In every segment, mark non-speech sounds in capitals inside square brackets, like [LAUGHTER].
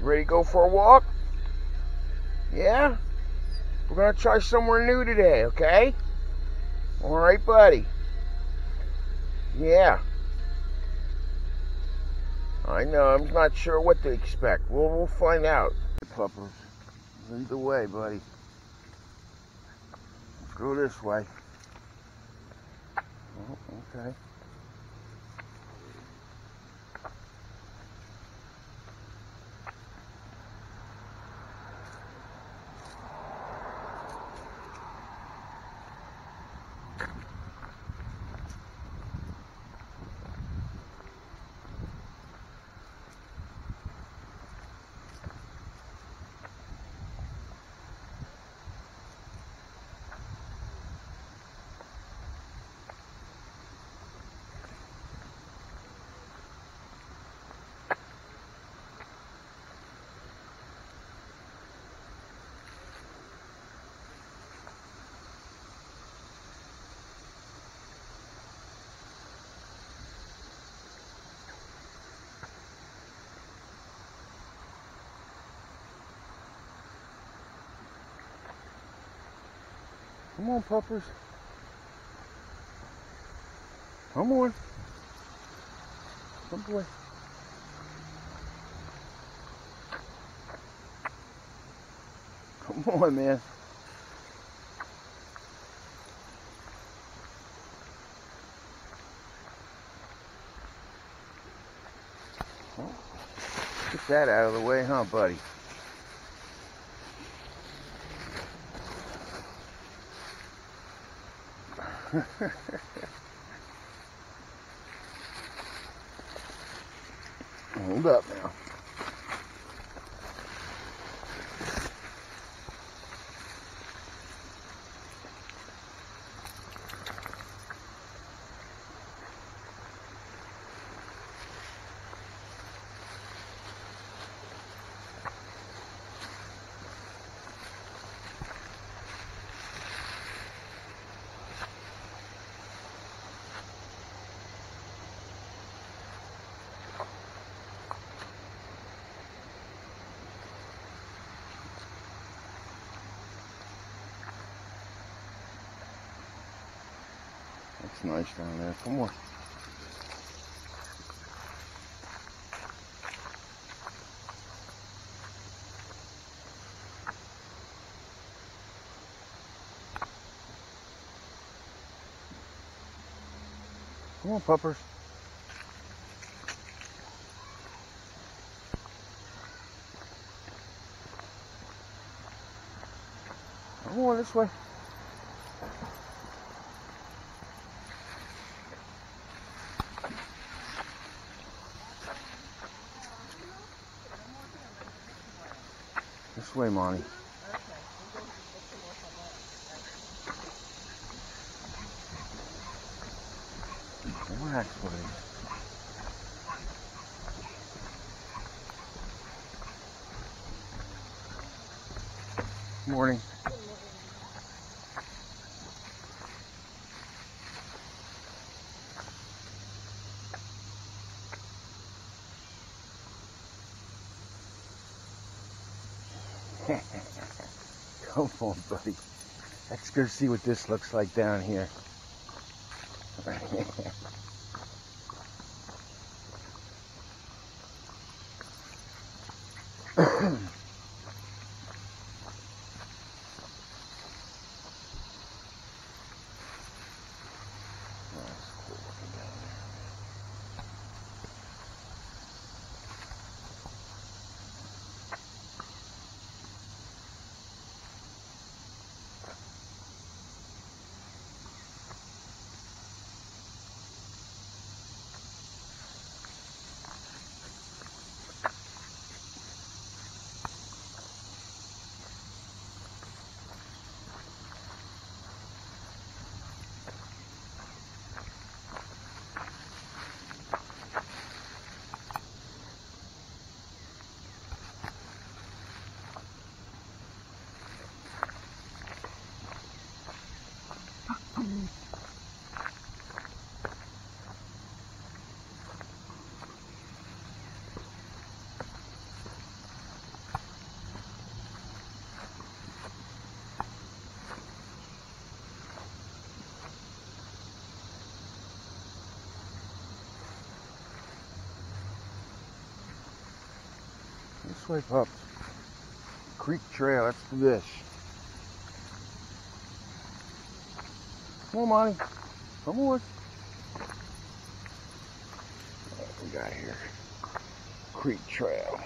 Ready to go for a walk? Yeah? We're gonna try somewhere new today, okay? Alright, buddy. Yeah. I know, I'm not sure what to expect. We'll, we'll find out. Puppers, lead the way, buddy. Let's go this way. Oh, okay. Come on, puppers. Come on. Come boy. Come on, man. Get that out of the way, huh, buddy? Hold up now. That's nice down there. Come on. Come on, puppers. Come on this way. Way, Monty. [LAUGHS] Come on, buddy. Let's go see what this looks like down here. [LAUGHS] That's cool looking down there. Way, pup. Creek Trail, let's do this. Come on, Monty. Come on. What we got here? Creek Trail.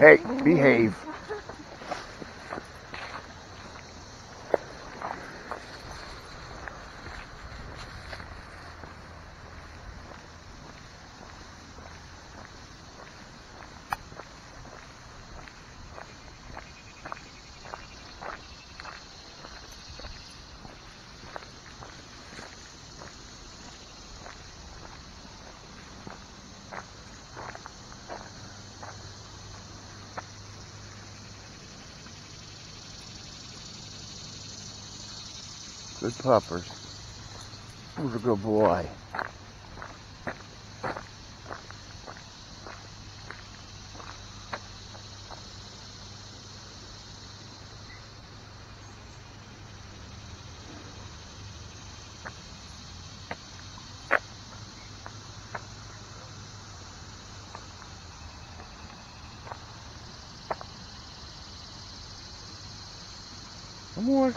Hey, behave. Good puppers. Who's a good boy? Come on.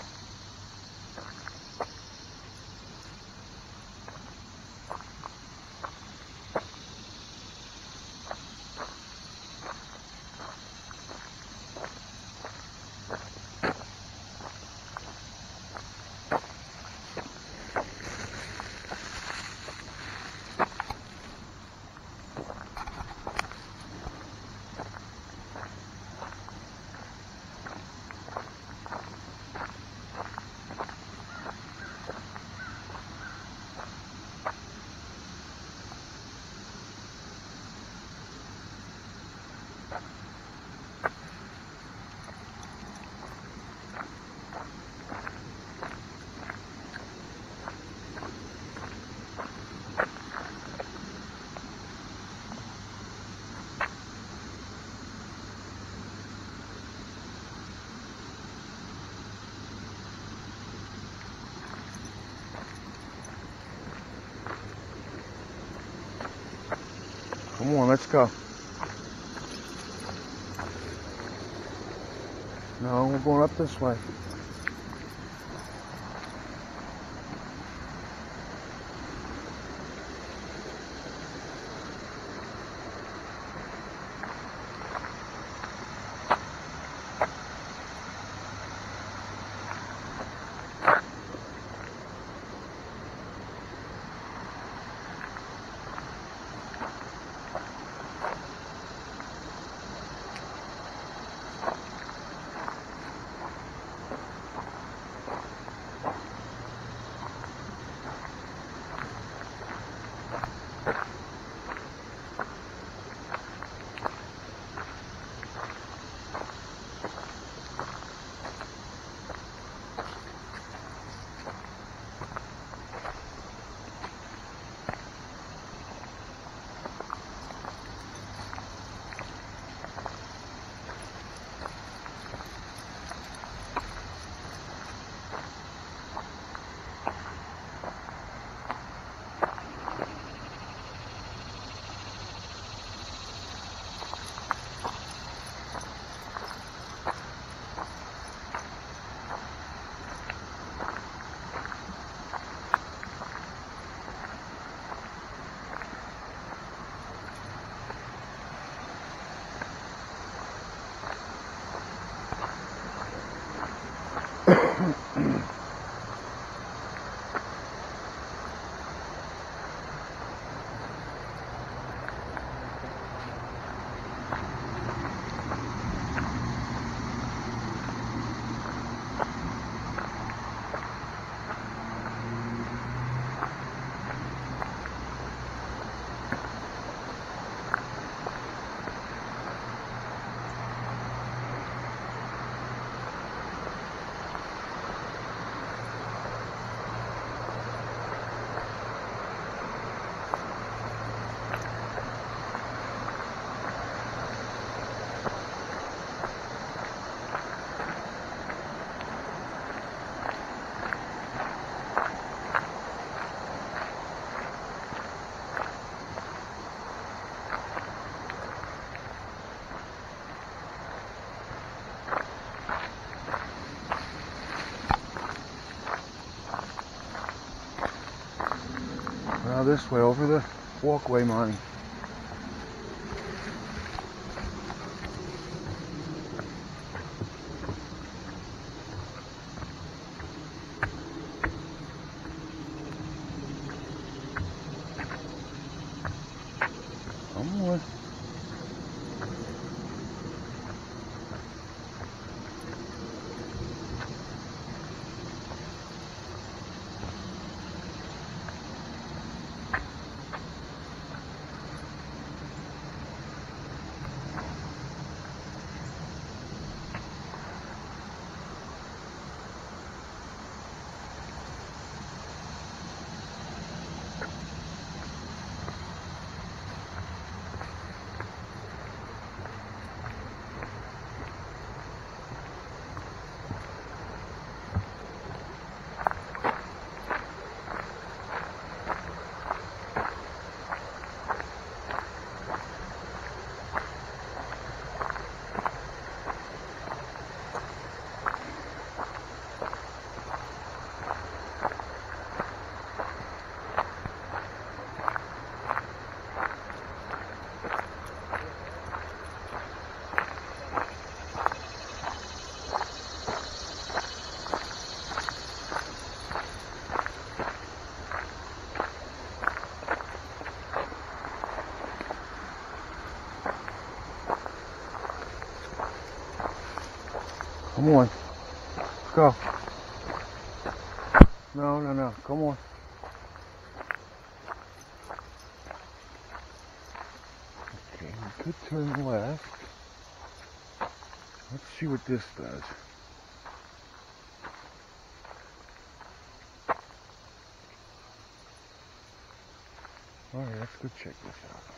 Come on, let's go. No, we're going up this way. Now this way, over the walkway, Monty. Come on. Come on. Let's go. No, no, no. Come on. Okay, we could turn left. Let's see what this does. Alright, let's go check this out.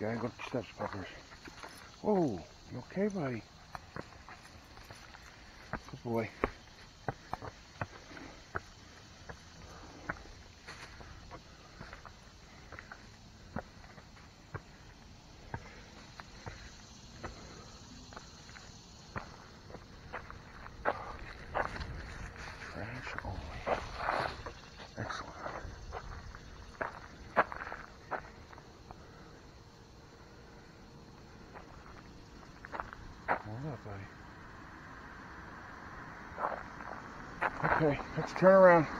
Go up the steps, Peppers. Whoa, oh, you okay, buddy? Good boy. Okay, let's turn around.